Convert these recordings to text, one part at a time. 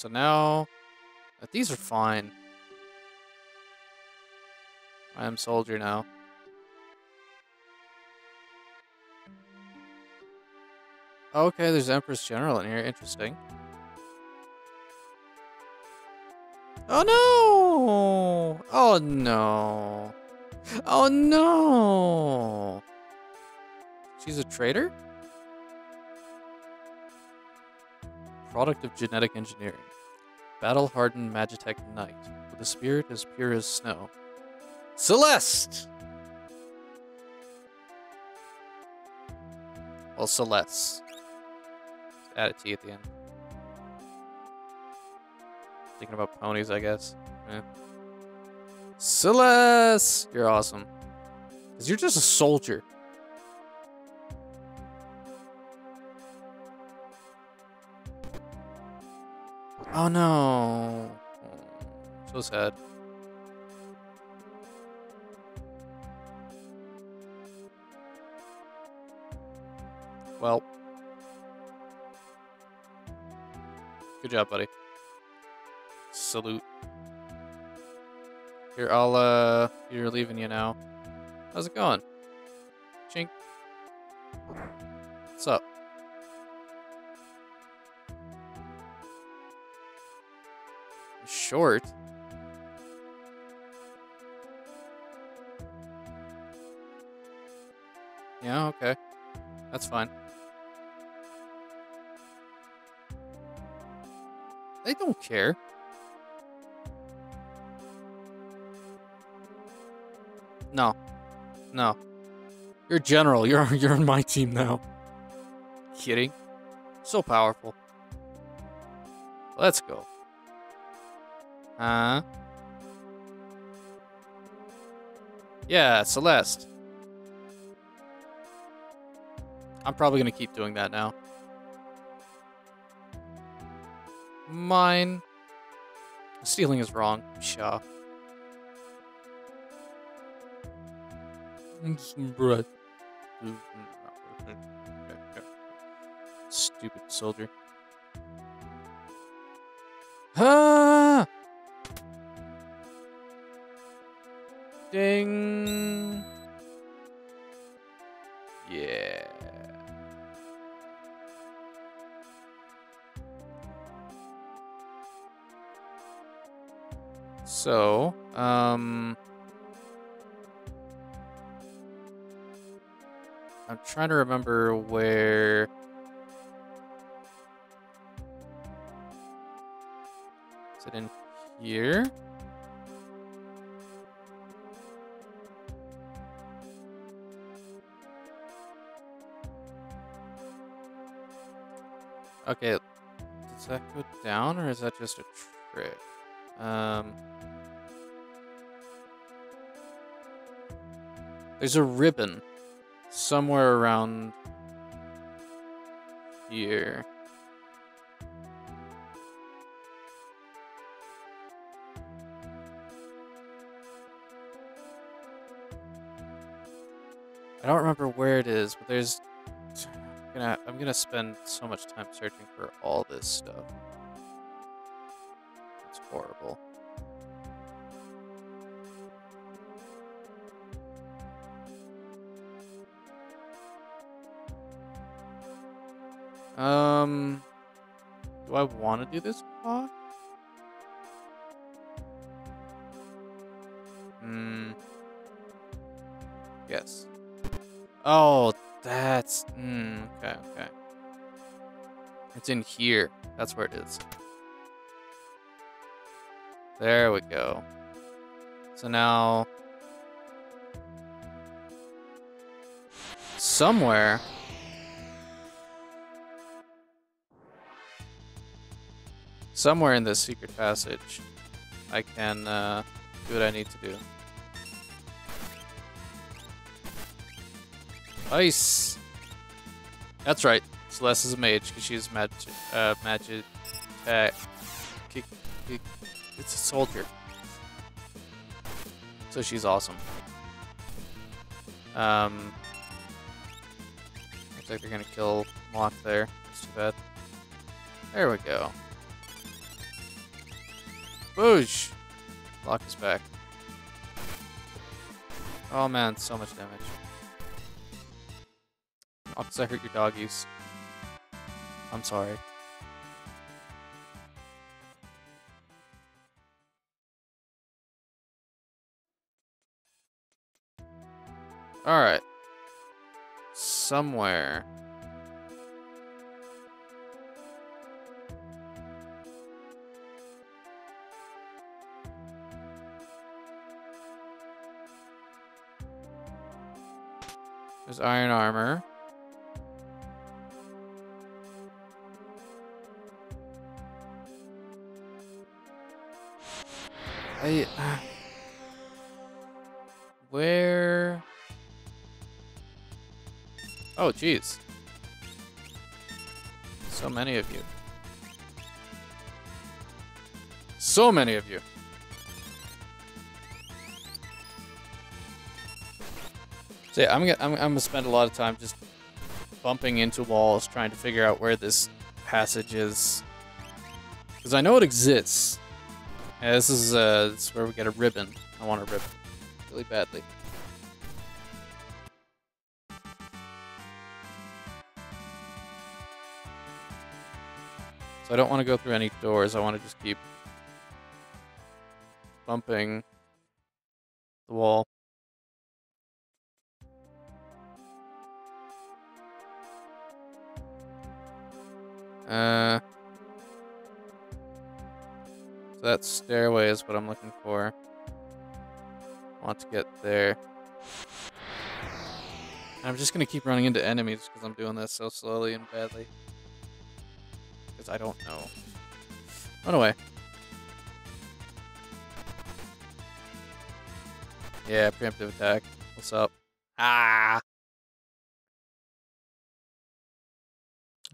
So now, these are fine. I am soldier now. Okay, there's Empress General in here. Interesting. Oh no! Oh no! Oh no! She's a traitor? Product of genetic engineering. Battle hardened Magitek Knight, with a spirit as pure as snow. Celeste! Well, Celeste. Add a T at the end. Thinking about ponies, I guess. Eh. Celeste! You're awesome. Because you're just a soldier. Oh no. So sad. Well. Good job, buddy. Salute. Here, I'll, uh, you're leaving you now. How's it going? Chink. What's up? Short? Yeah, okay. That's fine. They don't care. No. No. You're general. You're you're on my team now. Kidding? So powerful. Let's go. Huh? Yeah, Celeste. I'm probably gonna keep doing that now. Mine. Stealing is wrong. Shaw. Some bread. Stupid soldier. Ah! Ding. Yeah. So, um... I'm trying to remember where... Is it in here? Okay, does that go down or is that just a trick? Um, there's a ribbon somewhere around here. I don't remember where it is, but there's gonna I'm gonna spend so much time searching for all this stuff. It's horrible. Um, do I want to do this clock? Hmm. Yes. Oh, that's... Mm, okay, okay. It's in here. That's where it is. There we go. So now... Somewhere... Somewhere in this secret passage, I can uh, do what I need to do. Ice. That's right. Celeste is a mage because she's magic. Uh, magic. Uh, kick, kick. It's a soldier. So she's awesome. Um. Looks like they're gonna kill Mock there. That's too bad. There we go. Boosh! Locke is back. Oh man, so much damage. Oh, cause I hurt your doggies. I'm sorry. Alright. Somewhere. There's iron armor. I. Uh, where? Oh, jeez. So many of you. So many of you. So yeah, I'm gonna I'm, I'm gonna spend a lot of time just bumping into walls, trying to figure out where this passage is, because I know it exists. Yeah, this is uh, this is where we get a ribbon. I want a ribbon really badly. So I don't want to go through any doors. I want to just keep bumping the wall. Uh, so that stairway is what I'm looking for. I want to get there. I'm just gonna keep running into enemies because I'm doing this so slowly and badly. Because I don't know. Run away. Yeah, preemptive attack. What's up? Ah!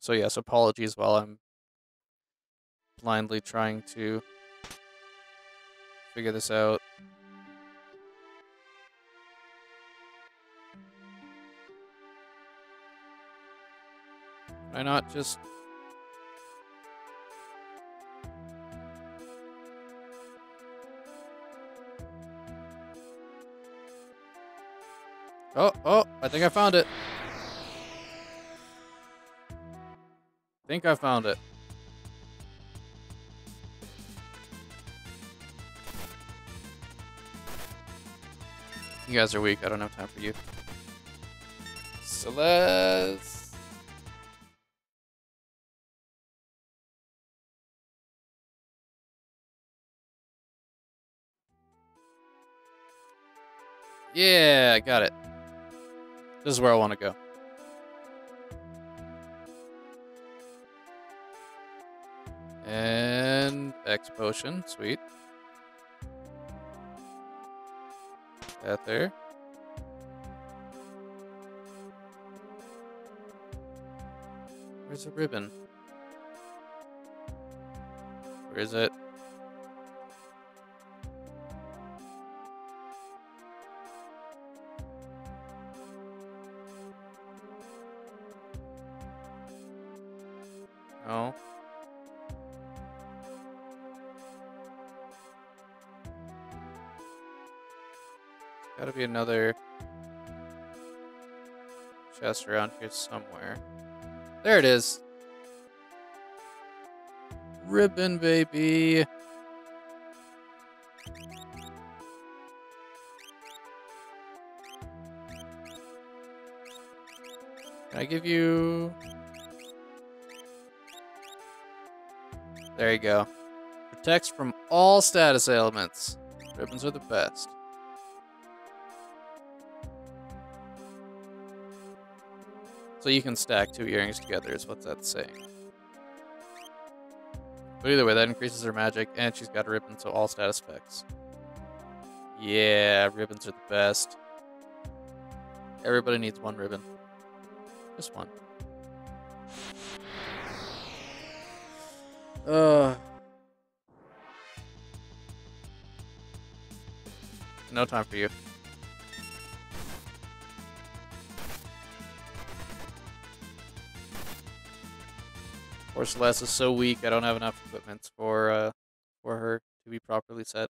So yes, apologies while I'm blindly trying to figure this out. Can I not just... Oh, oh, I think I found it. think I found it. You guys are weak. I don't have time for you. So let's... Yeah, I got it. This is where I want to go. And X potion, sweet. That there. Where's the ribbon? Where is it? Gotta be another chest around here somewhere. There it is. Ribbon, baby. Can I give you... There you go. Protects from all status ailments. Ribbons are the best. So you can stack two earrings together is what that's saying. But either way, that increases her magic, and she's got a ribbon, so all status effects. Yeah, ribbons are the best. Everybody needs one ribbon. Just one. Uh. No time for you. Poor Celeste is so weak. I don't have enough equipment for uh for her to be properly set.